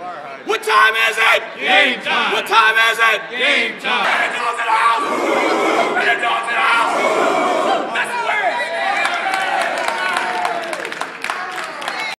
What time is it? Game time. What time is it? Game time.